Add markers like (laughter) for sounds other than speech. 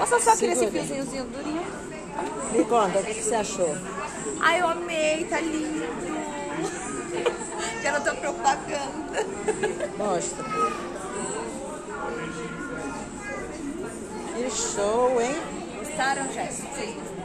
Passa só aqui esse fiozinhozinho durinho. Me conta, o que, você achou? Ai, eu amei, tá lindo. (laughs) Quero tua propaganda. Mostra. Que show, hein? Gostaram, Jéssica?